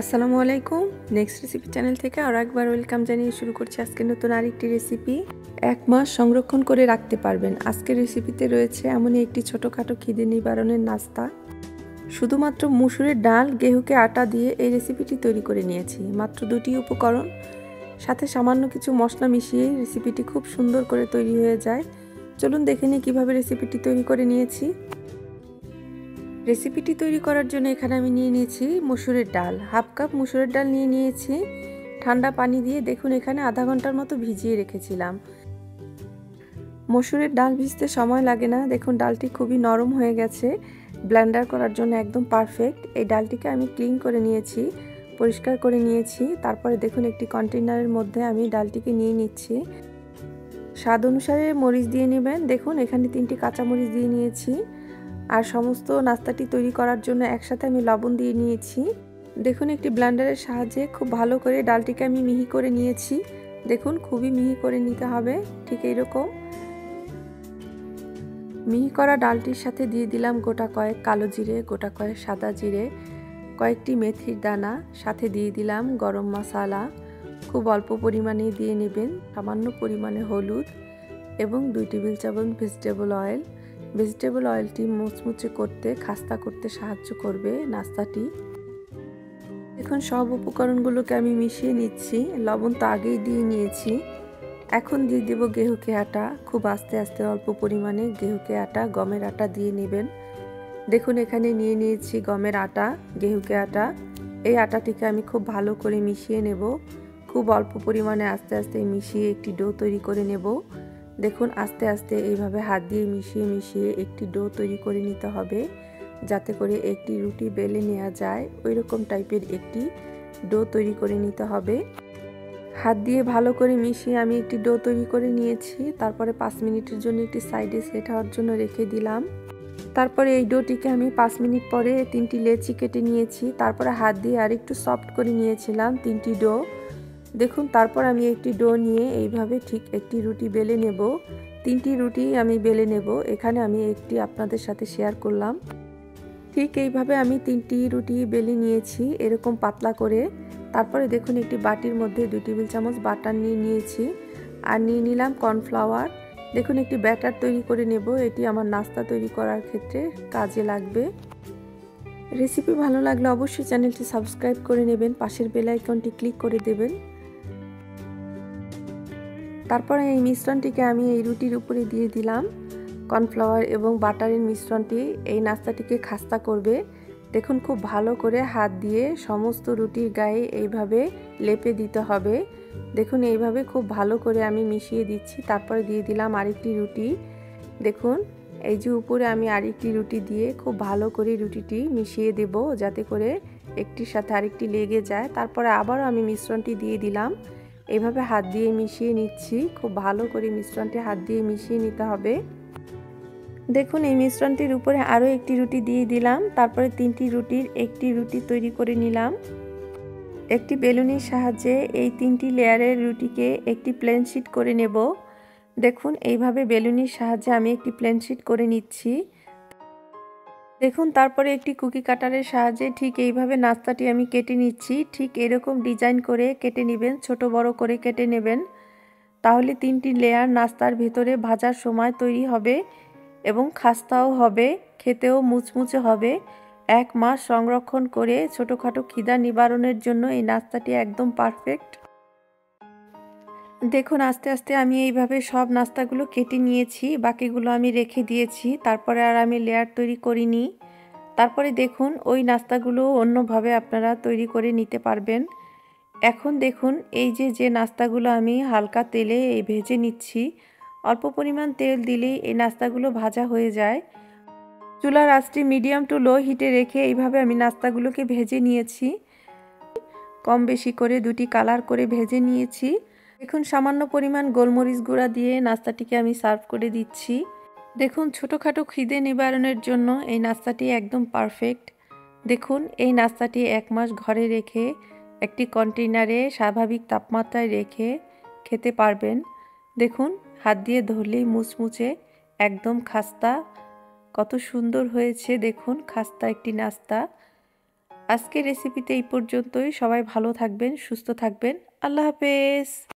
আসসালামু আলাইকুম। Next recipe channel থেকে আর একবার ওয়েলকাম জানিয়ে শুরু করছি আজকে নতুন আরেকটি রেসিপি এক মাস সংরক্ষণ করে রাখতে পারবেন। আজকের রেসিপিতে রয়েছে এমনই একটি ছোটোখাটো খিদে নিবারণের নাস্তা। শুধুমাত্র মুসুরের ডাল, গেহুকে আটা দিয়ে এই রেসিপিটি তৈরি করে নিয়েছি। মাত্র দুটি উপকরণ, সাথে সামান্য কিছু মশলা মিশিয়েই রেসিপিটি খুব সুন্দর করে তৈরি হয়ে যায়। চলুন দেখে নিই কীভাবে রেসিপিটি তৈরি করে নিয়েছি। রেসিপিটি তৈরি করার জন্য এখানে আমি নিয়ে নিয়েছি মসুরের ডাল। হাফ কাপ মসুরের ডাল নিয়ে নিয়েছি। ঠান্ডা পানি দিয়ে দেখুন এখানে আধা ঘণ্টার মতো ভিজিয়ে রেখেছিলাম। মসুরের ডাল ভিজতে সময় লাগে না। দেখুন ডালটি খুবই নরম হয়ে গেছে। ব্লেন্ডার করার জন্য একদম পারফেক্ট। এই ডালটিকে আমি ক্লিন করে নিয়েছি, পরিষ্কার করে নিয়েছি। তারপরে দেখুন একটি কন্টেনারের মধ্যে আমি ডালটিকে নিয়ে নিচ্ছি। স্বাদ অনুসারে মরিচ দিয়ে নেবেন। দেখুন এখানে তিনটি কাঁচামরিচ দিয়ে নিয়েছি। আর সমস্ত নাস্তাটি তৈরি করার জন্য একসাথে আমি লবণ দিয়ে নিয়েছি। দেখুন, একটি ব্লান্ডারের সাহায্যে খুব ভালো করে ডালটিকে আমি মিহি করে নিয়েছি। দেখুন, খুবই মিহি করে নিতে হবে, ঠিক এইরকম। মিহি করা ডালটির সাথে দিয়ে দিলাম গোটা কয়েক কালো জিরে, গোটা কয়েক সাদা জিরে, কয়েকটি মেথির দানা, সাথে দিয়ে দিলাম গরম মশলা। খুব অল্প পরিমাণে দিয়ে নেবেন, সামান্য পরিমাণে হলুদ এবং দুই টেবিল চামচ ভেজিটেবল অয়েল ভেজিটেবল অয়েলটি মুচমুচে করতে, খাস্তা করতে সাহায্য করবে নাস্তাটি। এখন সব উপকরণগুলোকে আমি মিশিয়ে নিচ্ছি। লবণ তো আগেই দিয়ে নিয়েছি। এখন দিয়ে দেব গেহুকে আটা। খুব আস্তে আস্তে অল্প পরিমাণে গেহুকে আটা, গমের আটা দিয়ে নেবেন। দেখুন, এখানে নিয়ে নিয়েছি গমের আটা, গেহুকে আটা। এই আটাটিকে আমি খুব ভালো করে মিশিয়ে নেব। খুব অল্প পরিমাণে আস্তে আস্তে মিশিয়ে একটি ডো তৈরি করে নেব। দেখুন, আস্তে আস্তে এইভাবে হাত দিয়ে মিশিয়ে মিশিয়ে একটি ডো তৈরি করে নিতে হবে, যাতে করে একটি রুটি বেলে নেওয়া যায়। ওই রকম টাইপের একটি ডো তৈরি করে নিতে হবে। হাত দিয়ে ভালো করে মিশিয়ে আমি একটি ডো তৈরি করে নিয়েছি। তারপরে পাঁচ মিনিটের জন্য একটি সাইডে সেট হওয়ার জন্য রেখে দিলাম। তারপরে এই ডোটিকে আমি পাঁচ মিনিট পরে তিনটি লেচি কেটে নিয়েছি। তারপরে হাত দিয়ে আর একটু সফট করে নিয়েছিলাম তিনটি ডো। দেখুন, তারপর আমি একটি ডো নিয়ে এইভাবে ঠিক একটি রুটি বেলে নেব। তিনটি রুটি আমি বেলে নেব। এখানে আমি একটি আপনাদের সাথে শেয়ার করলাম। ঠিক এইভাবে আমি তিনটি রুটি বেলে নিয়েছি এরকম পাতলা করে। তারপরে দেখুন, একটি বাটির মধ্যে দুই টেবিল চামচ বাটার নিয়ে নিয়েছি। আর নিয়ে নিলাম কর্নফ্লাওয়ার। দেখুন, একটি ব্যাটার তৈরি করে নেব। এটি আমার নাস্তা তৈরি করার ক্ষেত্রে কাজে লাগবে। রেসিপি ভালো লাগলে অবশ্যই চ্যানেলটি সাবস্ক্রাইব করে নেবেন। পাশের বেল আইকনটি ক্লিক করে দেবেন। তারপরে এই মিশ্রণটিকে আমি এই রুটির উপরে দিয়ে দিলাম। কর্নফ্লাওয়ার এবং বাটারের মিশ্রণটি এই নাস্তাটিকে খাস্তা করবে। দেখুন খুব ভালো করে হাত দিয়ে সমস্ত রুটির গায়ে এইভাবে লেপে দিতে হবে। দেখুন এইভাবে খুব ভালো করে আমি মিশিয়ে দিচ্ছি। তারপরে দিয়ে দিলাম আরেকটি রুটি। দেখুন এই যে উপরে আমি আরেকটি রুটি দিয়ে খুব ভালো করে রুটিটি মিশিয়ে দেব যাতে করে একটির সাথে আরেকটি লেগে যায়। তারপরে আবারও আমি মিশ্রণটি দিয়ে দিলাম। এভাবে হাত দিয়ে মিশিয়ে নিচ্ছি। খুব ভালো করে মিশ্রণটি হাত দিয়ে মিশিয়ে নিতে হবে। দেখুন, এই মিশ্রণটির উপরে আরও একটি রুটি দিয়ে দিলাম। তারপরে তিনটি রুটির একটি রুটি তৈরি করে নিলাম। একটি বেলুনের সাহায্যে এই তিনটি লেয়ারের রুটিকে একটি প্লেন শিট করে নেব। দেখুন, এইভাবে বেলুনের সাহায্যে আমি একটি প্লেন শিট করে নিচ্ছি। দেখুন, তারপরে একটি কুকি কাটারের সাহায্যে ঠিক এইভাবে নাস্তাটি আমি কেটে নিচ্ছি। ঠিক এরকম ডিজাইন করে কেটে নেবেন, ছোট বড় করে কেটে নেবেন। তাহলে তিনটি লেয়ার নাস্তার ভেতরে ভাজার সময় তৈরি হবে এবং খাস্তাও হবে, খেতেও মুচমুচে হবে। এক মাস সংরক্ষণ করে ছোটোখাটো খিদা নিবারণের জন্য এই নাস্তাটি একদম পারফেক্ট। দেখুন, আস্তে আস্তে আমি এইভাবে সব নাস্তাগুলো কেটে নিয়েছি, বাকিগুলো আমি রেখে দিয়েছি। তারপরে আর আমি লেয়ার তৈরি করিনি। তারপরে দেখুন, ওই নাস্তাগুলো অন্যভাবে আপনারা তৈরি করে নিতে পারবেন। এখন দেখুন, এই যে যে নাস্তাগুলো আমি হালকা তেলে এই ভেজে নিচ্ছি, অল্প পরিমাণ তেল দিলেই এই নাস্তাগুলো ভাজা হয়ে যায়। চুলার আঁচটি মিডিয়াম টু লো হিটে রেখে এইভাবে আমি নাস্তাগুলোকে ভেজে নিয়েছি। কম বেশি করে দুটি কালার করে ভেজে নিয়েছি। দেখুন, সামান্য পরিমাণ গোলমরিচ গুঁড়া দিয়ে নাস্তাটিকে আমি সার্ভ করে দিচ্ছি। দেখুন, ছোটোখাটো খিদে নিবারণের জন্য এই নাস্তাটি একদম পারফেক্ট। দেখুন, এই নাস্তাটি এক মাস ঘরে রেখে একটি কন্টেনারে স্বাভাবিক তাপমাত্রায় রেখে খেতে পারবেন। দেখুন, হাত দিয়ে ধরলেই মুচমুচে একদম খাস্তা। কত সুন্দর হয়েছে, দেখুন, খাস্তা একটি নাস্তা। আজকের রেসিপিতে এই পর্যন্তই। সবাই ভালো থাকবেন, সুস্থ থাকবেন। আল্লাহ হাফেজ।